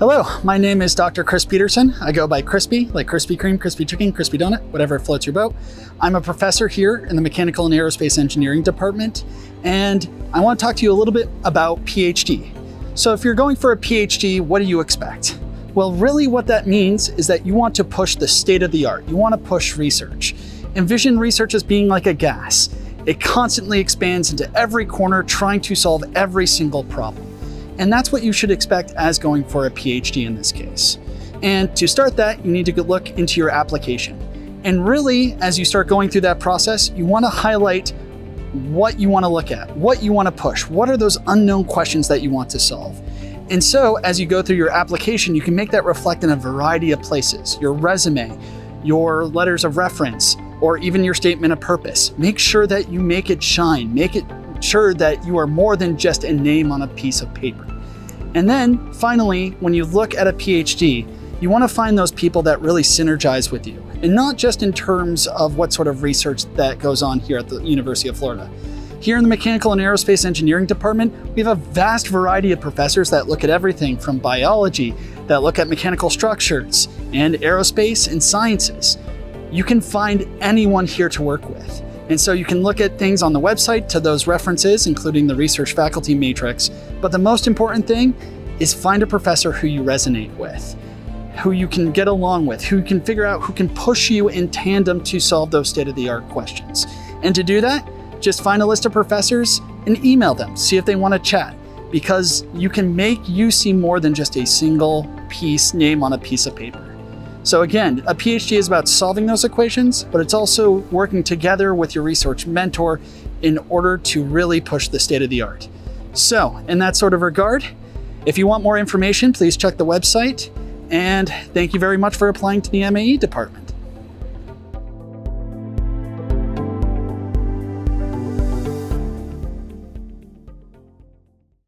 Hello, my name is Dr. Chris Petersen. I go by Crispy, like Krispy Kreme, Crispy Chicken, Crispy Donut, whatever floats your boat. I'm a professor here in the Mechanical and Aerospace Engineering Department, and I want to talk to you a little bit about PhD. So if you're going for a PhD, what do you expect? Well, really what that means is that you want to push the state of the art. You want to push research. Envision research as being like a gas. It constantly expands into every corner trying to solve every single problem. And that's what you should expect as going for a PhD in this case. And to start that, you need to look into your application. And really, as you start going through that process, you want to highlight what you want to look at, what you want to push, what are those unknown questions that you want to solve. And so, as you go through your application, you can make that reflect in a variety of places your resume, your letters of reference, or even your statement of purpose. Make sure that you make it shine, make it that you are more than just a name on a piece of paper. And then finally, when you look at a PhD, you want to find those people that really synergize with you, and not just in terms of what sort of research that goes on here at the University of Florida. Here in the Mechanical and Aerospace Engineering Department, we have a vast variety of professors that look at everything from biology, that look at mechanical structures, and aerospace and sciences. You can find anyone here to work with. And so you can look at things on the website to those references, including the research faculty matrix. But the most important thing is find a professor who you resonate with, who you can get along with, who can figure out who can push you in tandem to solve those state of the art questions. And to do that, just find a list of professors and email them, see if they want to chat, because you can make UC more than just a single piece name on a piece of paper. So again, a PhD is about solving those equations, but it's also working together with your research mentor in order to really push the state of the art. So in that sort of regard, if you want more information, please check the website. And thank you very much for applying to the MAE department.